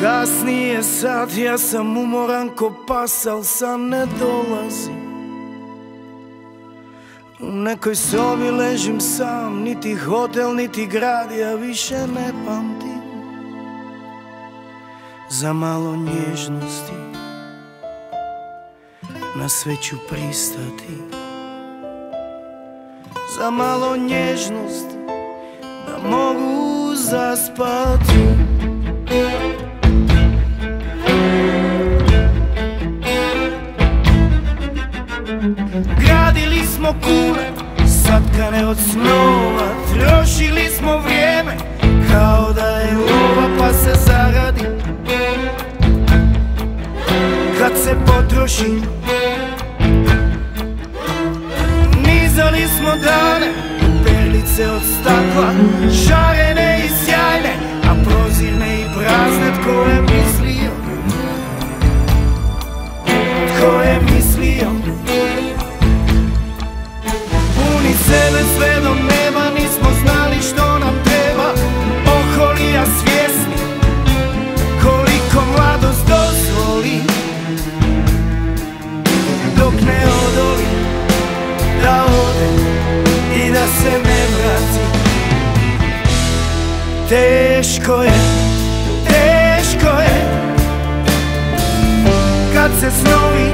Kasni je sad, ja sam umoran ko pas, al sam ne dolazi. U nekoj sobi ležim sam, niti hotel, niti grad, ja više ne pamtim. Za malo nježnosti, na sve ću pristati. Za malo nježnosti, da mogu zaspati smo kule, satkane od snova Trošili smo vrijeme, kao da je lova pa se zaradi. Kad se potroši Nizali smo dane, perlice od stakla Šarene i sjajne, a prozirne i prazne Tko je Teško je Teško je. Kad se snovi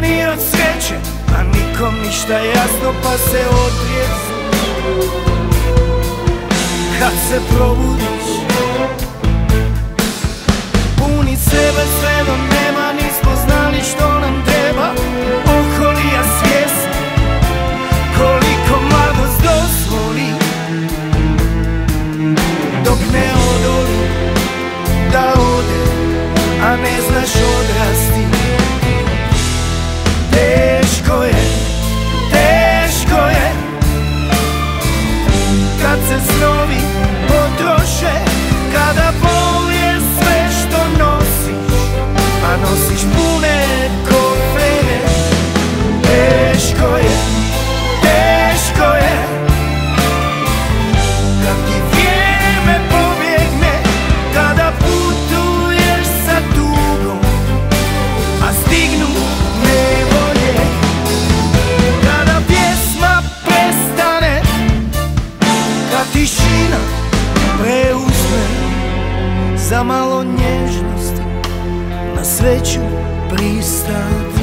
Pijani od sreće, a nikom ništa jasno Pa se odrijezu Kad se probudiš Puni sebe sve do nema Nismo znali što nam treba. Oholi, a svjesni Koliko mladost dozvoli. Dok ne odoli da ode, a ne znaš odrasti Na sve ću pristati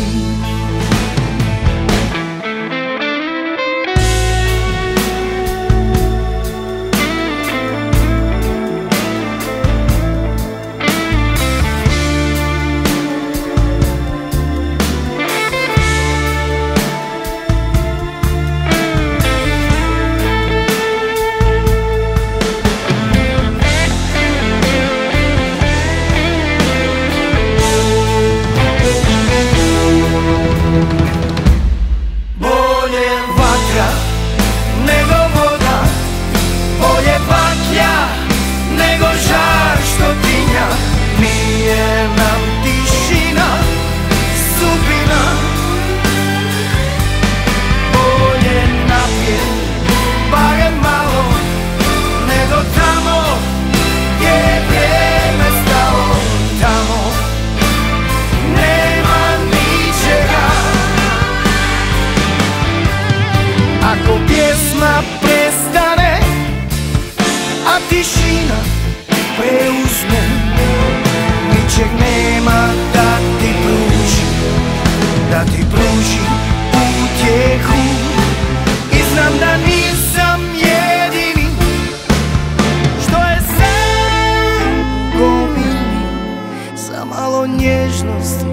nježnosti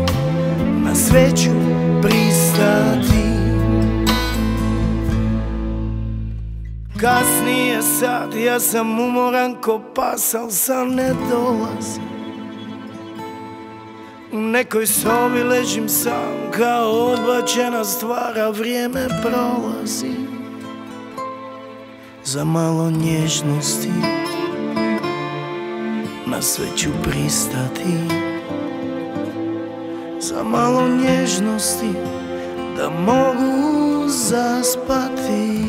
Na sve ću pristati. Kasnije sad, ja sam umoran ko pas, al sam ne dolazim. U nekoj sobi ležim sam kao odbačena stvar, a vrijeme prolazi. Za malo nježnosti na sve ću pristati Za malo nježnosti da mogu zaspati